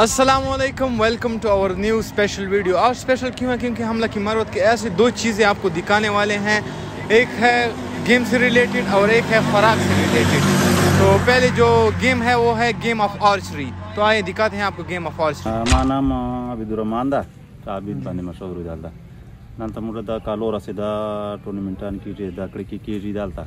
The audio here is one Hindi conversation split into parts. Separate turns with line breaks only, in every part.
Aslam welcome to our new special video आज स्पेशल क्यों है? क्योंकि हमला की मरवत के ऐसे दो चीज़ें आपको दिखाने वाले हैं। एक है गेम से रिलेटेड और एक है फराग से रिलेटेड तो पहले जो गेम है वो है गेम ऑफ़ आर्चरी तो आइए दिखाते हैं आपको गेम ऑफ़ आर्चरी
माँ नाम अबिदुरमान आबिद हम्म। बने मशहूर डालता नंतर मुझे कालोरा सीधा टूर्नामेंट की डालता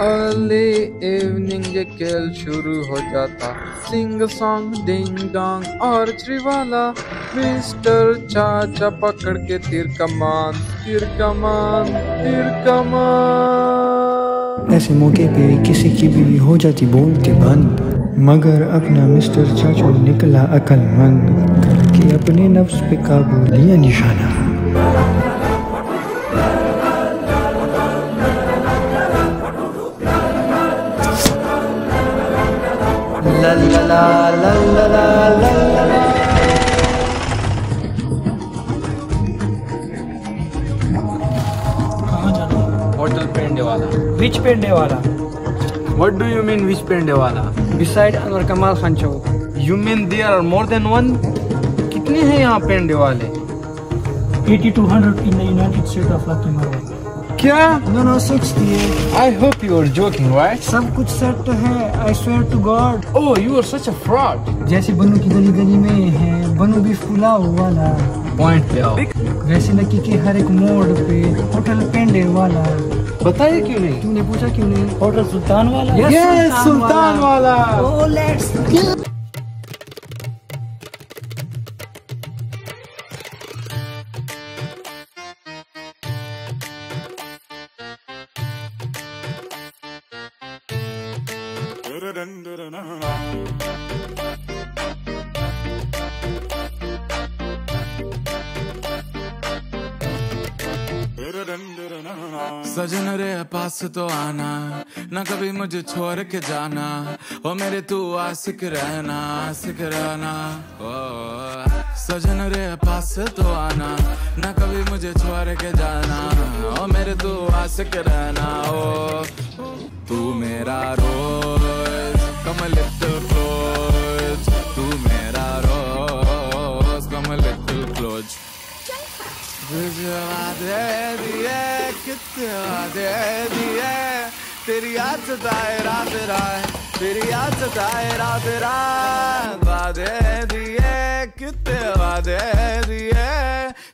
अर्ली इवनिंग ये खेल शुरू हो जाता sing song ding dong archery वाला मिस्टर चाचा पकड़ के तीर कमान तीर कमान तीर कमान
ऐसे मौके पे किसी की भी हो जाती बोलती बंद मगर अपना मिस्टर चाचू निकला अकलमंद करके अपने नफ्स पे काबू लिया निशाना।
होटल पेंडे वाला
बीच पेंडे वाला
What do you mean which Pendevala?
Beside Anwar Kamal Khan Chowk.
You mean there are more than one? कितने हैं यहाँ पेंडे वाले
8200 in the United States of Latin America.
क्या?
नो नो सिक्सटी है
I hope you are joking right
सब कुछ सेट है I swear to God
oh you are such a fraud
जैसे बनू की गली गली में है बनू भी पुलाव वाला।
पॉइंट पे आओ।
वैसे लकी के हर एक मोड़ पे होटल पेंडे वाला।
बताइए क्यों नहीं?
तूने पूछा क्यों नहीं?
होटल सुल्तान वाला?
Yes,
सुल्तान वाला।
Oh, let's
सजन रे, पास तो आना। ना कभी मुझे छोड़ के जाना। ओ मेरे, तू आशिक रहना आशिक रहना। ओ, सजन रे, पास तो आना। ना कभी मुझे छोड़ के जाना। ओ मेरे, तू आशिक रहना। ओ, तू मेरा रोज दिए कितने वादे दिए। तेरी याद सताए रात रात तेरी याद सताए रात रात वादे दिए कितने वादे दिए।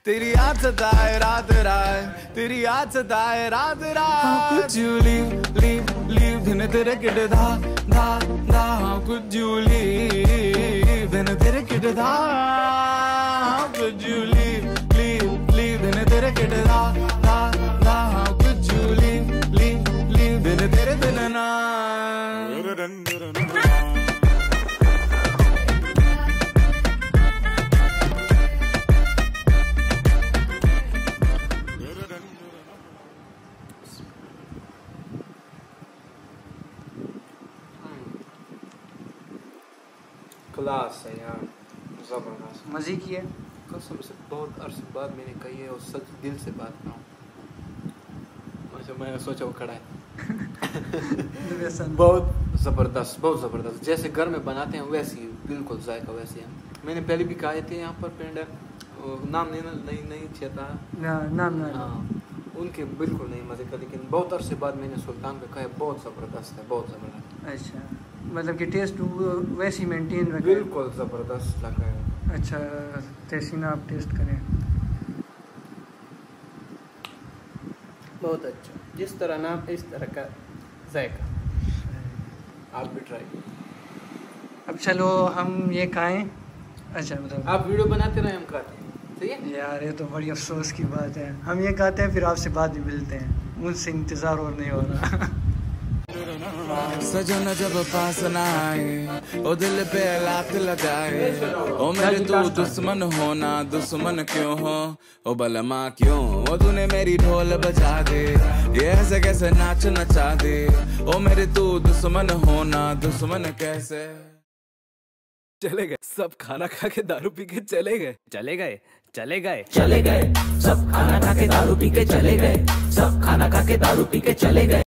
तेरी याद सताए रात रात तेरी याद सताए रात रात कुछ यू लीव लीव लीव दिन तेरे किड धा धा धा कुछ यू लीव दिन तेरे किड धा लीव लीव।
क्लास है यार ज़बरदस्त।
मज़े किए
कसम से बहुत अरसे बाद मैंने कही है और सच दिल से बात करूँ अच्छा मैंने सोचा वो खड़ा है। बहुत ज़बरदस्त बहुत ज़बरदस्त। जैसे घर में बनाते हैं वैसे ही बिल्कुल जायका वैसे है। मैंने पहले भी खाए थे यहाँ पर पेंडर वो नाम नहीं नहीं नहीं चाहता
नाम ना।
हाँ उनके बिल्कुल नहीं मज़े का लेकिन बहुत अरसे बाद मैंने सुल्तान का खाया बहुत ज़बरदस्त है बहुत ज़बरदस्त।
अच्छा मतलब कि टेस्ट वैसे ही मेंटेन रखा।
बिल्कुल ज़बरदस्त लगा है।
अच्छा तेसीना आप टेस्ट करें।
बहुत अच्छा। जिस तरह नाम इस तरह का जायका।
आप भी ट्राई
अब चलो हम ये खाएँ। अच्छा मतलब
आप वीडियो बनाते रहे हम खाते हैं। सही है?
यार ये तो बड़ी अफसोस की बात है। हम ये खाते हैं फिर आपसे बाद में मिलते हैं। उनसे इंतज़ार और नहीं हो रहा।
सजन जब पास ना आए ओ दिल पे लात लगाए। ओ मेरे तू दुश्मन होना दुश्मन क्यों हो? ओ बलमा क्यों? ओ तूने मेरी ढोल बजा दे ये ऐसे कैसे नाच नचा दे? ओ मेरे तू दुश्मन होना दुश्मन कैसे?
चले गए सब खाना खा के दारू पी के चले गए। चले गए चले गए।
चले गए सब खाना खा के दारू पी के चले गए। सब खाना खा के दारू पी के चले गए।